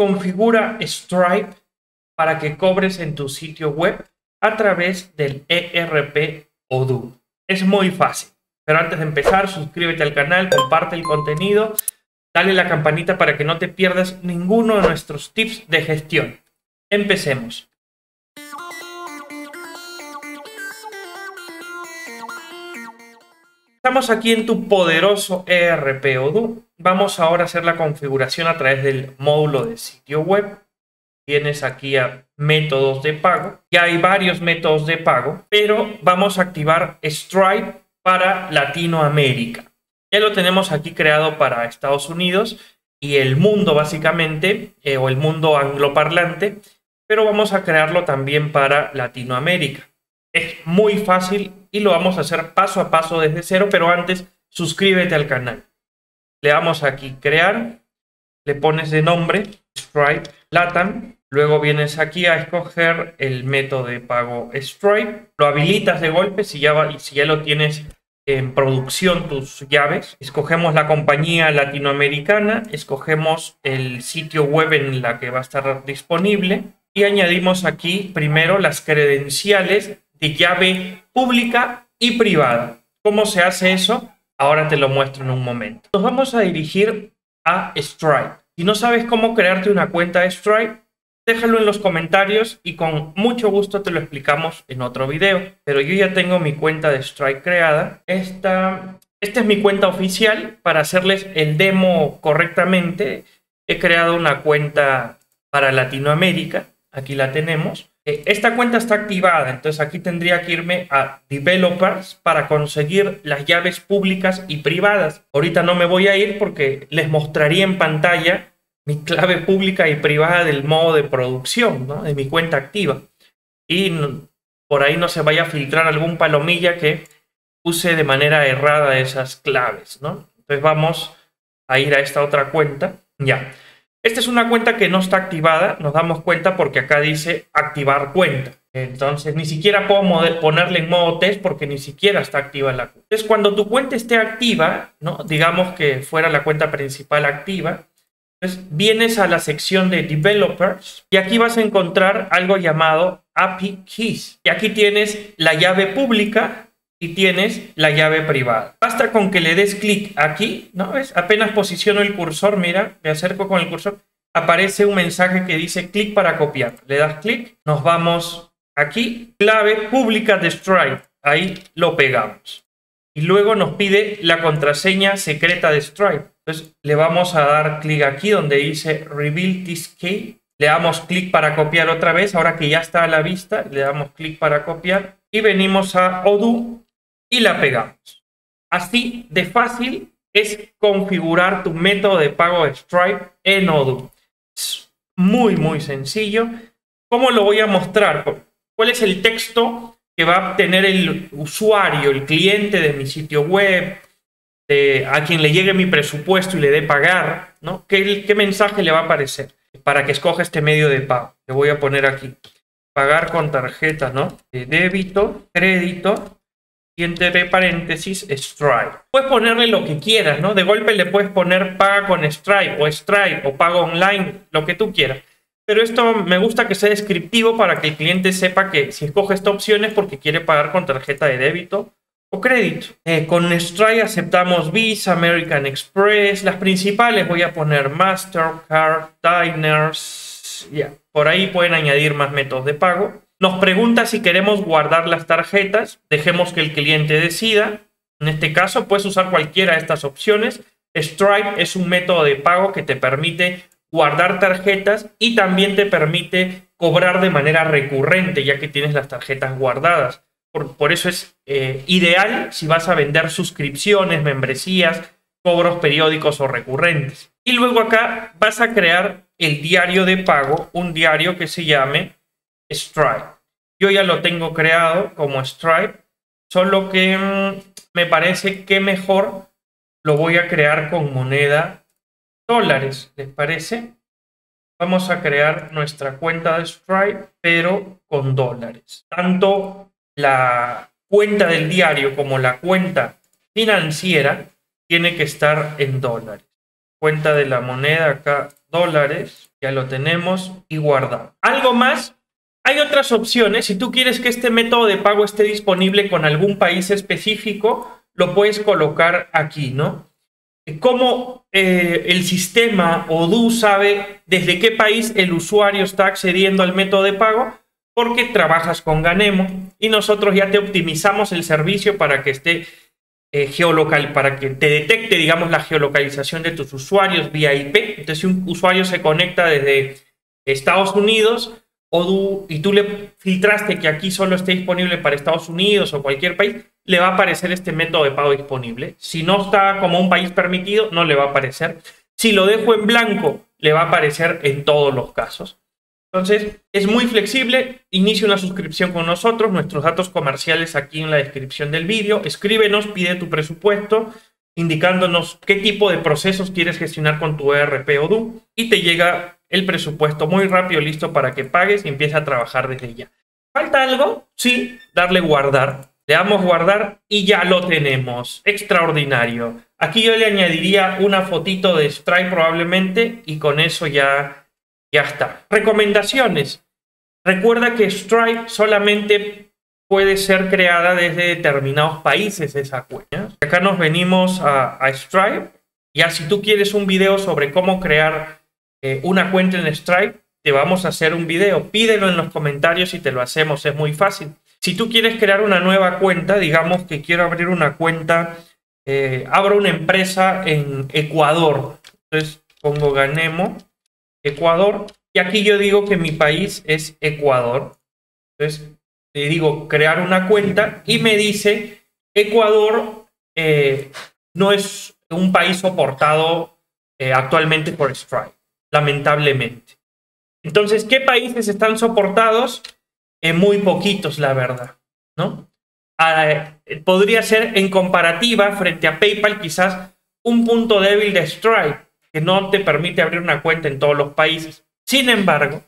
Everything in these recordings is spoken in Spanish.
configura Stripe para que cobres en tu sitio web a través del ERP Odoo. Es muy fácil. Pero antes de empezar, suscríbete al canal, comparte el contenido, dale la campanita para que no te pierdas ninguno de nuestros tips de gestión. Empecemos. Estamos aquí en tu poderoso ERP Odoo. Vamos ahora a hacer la configuración a través del módulo de sitio web. Tienes aquí a métodos de pago. Ya hay varios métodos de pago, pero vamos a activar Stripe para Latinoamérica. Ya lo tenemos aquí creado para Estados Unidos y el mundo básicamente, eh, o el mundo angloparlante, pero vamos a crearlo también para Latinoamérica. Es muy fácil y lo vamos a hacer paso a paso desde cero, pero antes suscríbete al canal. Le damos aquí crear, le pones de nombre Stripe Latam, luego vienes aquí a escoger el método de pago Stripe, lo habilitas de golpe si ya, si ya lo tienes en producción tus llaves, escogemos la compañía latinoamericana, escogemos el sitio web en la que va a estar disponible y añadimos aquí primero las credenciales de llave pública y privada. ¿Cómo se hace eso? Ahora te lo muestro en un momento. Nos vamos a dirigir a Stripe. Si no sabes cómo crearte una cuenta de Stripe, déjalo en los comentarios y con mucho gusto te lo explicamos en otro video. Pero yo ya tengo mi cuenta de Stripe creada. Esta, esta es mi cuenta oficial. Para hacerles el demo correctamente, he creado una cuenta para Latinoamérica. Aquí la tenemos. Eh, esta cuenta está activada, entonces aquí tendría que irme a Developers para conseguir las llaves públicas y privadas. Ahorita no me voy a ir porque les mostraría en pantalla mi clave pública y privada del modo de producción, de mi cuenta activa. Y por ahí no se vaya a filtrar algún palomilla que use de manera errada esas claves. ¿no? Entonces vamos a ir a esta otra cuenta. Ya. Esta es una cuenta que no está activada, nos damos cuenta porque acá dice activar cuenta. Entonces ni siquiera puedo ponerle en modo test porque ni siquiera está activa la cuenta. Entonces cuando tu cuenta esté activa, ¿no? digamos que fuera la cuenta principal activa, entonces vienes a la sección de developers y aquí vas a encontrar algo llamado API Keys. Y aquí tienes la llave pública y tienes la llave privada. Basta con que le des clic aquí, ¿no ves? Apenas posiciono el cursor, mira, me acerco con el cursor, aparece un mensaje que dice clic para copiar. Le das clic, nos vamos aquí, clave pública de Stripe. Ahí lo pegamos. Y luego nos pide la contraseña secreta de Stripe. Entonces le vamos a dar clic aquí donde dice Reveal this key. Le damos clic para copiar otra vez. Ahora que ya está a la vista, le damos clic para copiar. Y venimos a Odoo y la pegamos. Así de fácil es configurar tu método de pago de Stripe en Odoo. Es muy, muy sencillo. ¿Cómo lo voy a mostrar? ¿Cuál es el texto que va a obtener el usuario, el cliente de mi sitio web, a quien le llegue mi presupuesto y le dé pagar? ¿no? ¿Qué, ¿Qué mensaje le va a aparecer? Para que escoja este medio de pago. Le voy a poner aquí. Pagar con tarjeta, ¿no? De débito, crédito, y paréntesis Stripe. Puedes ponerle lo que quieras, ¿no? De golpe le puedes poner paga con Stripe o Stripe o pago online, lo que tú quieras. Pero esto me gusta que sea descriptivo para que el cliente sepa que si escoge esta opción es porque quiere pagar con tarjeta de débito o crédito. Eh, con Stripe aceptamos Visa, American Express, las principales voy a poner Mastercard, Diners, ya. Por ahí pueden añadir más métodos de pago. Nos pregunta si queremos guardar las tarjetas. Dejemos que el cliente decida. En este caso, puedes usar cualquiera de estas opciones. Stripe es un método de pago que te permite guardar tarjetas y también te permite cobrar de manera recurrente, ya que tienes las tarjetas guardadas. Por, eso es eh, ideal si vas a vender suscripciones, membresías, cobros periódicos o recurrentes. Y luego acá vas a crear el diario de pago, un diario que se llame Stripe. Yo ya lo tengo creado como Stripe, solo que mm, me parece que mejor lo voy a crear con moneda dólares, ¿les parece? Vamos a crear nuestra cuenta de Stripe, pero con dólares. Tanto la cuenta del diario como la cuenta financiera tiene que estar en dólares. Cuenta de la moneda acá, dólares. Ya lo tenemos y guarda. Algo más. Hay otras opciones. Si tú quieres que este método de pago esté disponible con algún país específico, lo puedes colocar aquí, ¿no? Cómo eh, el sistema Odoo sabe desde qué país el usuario está accediendo al método de pago, porque trabajas con Ganemo y nosotros ya te optimizamos el servicio para que esté eh, geolocal, para que te detecte, digamos, la geolocalización de tus usuarios vía IP. Entonces, si un usuario se conecta desde Estados Unidos o y tú le filtraste que aquí solo esté disponible para Estados Unidos o cualquier país, le va a aparecer este método de pago disponible. Si no está como un país permitido, no le va a aparecer. Si lo dejo en blanco, le va a aparecer en todos los casos. Entonces, es muy flexible. Inicia una suscripción con nosotros. Nuestros datos comerciales aquí en la descripción del vídeo. Escríbenos, pide tu presupuesto, indicándonos qué tipo de procesos quieres gestionar con tu ERP o DU. Y te llega el presupuesto muy rápido, listo para que pagues y empieces a trabajar desde ya. ¿Falta algo? Sí, darle guardar. Le damos guardar y ya lo tenemos. Extraordinario. Aquí yo le añadiría una fotito de Stripe probablemente y con eso ya ya está. Recomendaciones. Recuerda que Stripe solamente puede ser creada desde determinados países esa cuenta. Acá nos venimos a, Stripe. Ya si tú quieres un video sobre cómo crear eh, una cuenta en Stripe, te vamos a hacer un video. Pídelo en los comentarios y te lo hacemos. Es muy fácil. Si tú quieres crear una nueva cuenta, digamos que quiero abrir una cuenta, eh, abro una empresa en Ecuador. Entonces pongo Ganemo Ecuador. Y aquí yo digo que mi país es Ecuador. Entonces, le digo crear una cuenta y me dice Ecuador eh, no es un país soportado actualmente por Stripe, lamentablemente. Entonces, ¿qué países están soportados? Eh, muy poquitos, la verdad, ¿no? Ah, podría ser en comparativa frente a PayPal quizás un punto débil de Stripe que no te permite abrir una cuenta en todos los países. Sin embargo,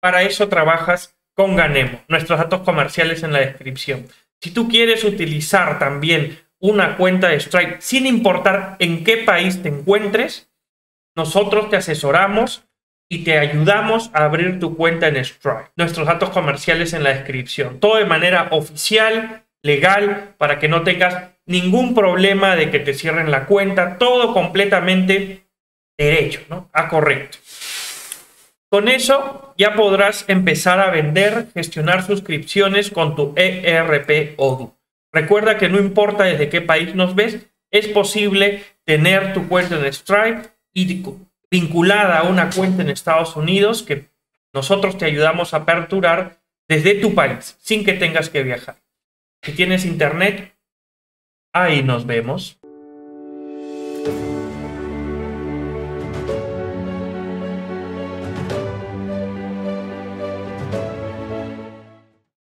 para eso trabajas con Ganemo, nuestros datos comerciales en la descripción. Si tú quieres utilizar también una cuenta de Stripe, sin importar en qué país te encuentres, nosotros te asesoramos y te ayudamos a abrir tu cuenta en Stripe. Nuestros datos comerciales en la descripción. Todo de manera oficial, legal, para que no tengas ningún problema de que te cierren la cuenta. Todo completamente derecho, ¿no? A correcto. Con eso ya podrás empezar a vender, gestionar suscripciones con tu ERP Odoo. Recuerda que no importa desde qué país nos ves, es posible tener tu cuenta en Stripe y vinculada a una cuenta en Estados Unidos que nosotros te ayudamos a aperturar desde tu país sin que tengas que viajar. Si tienes internet, ahí nos vemos.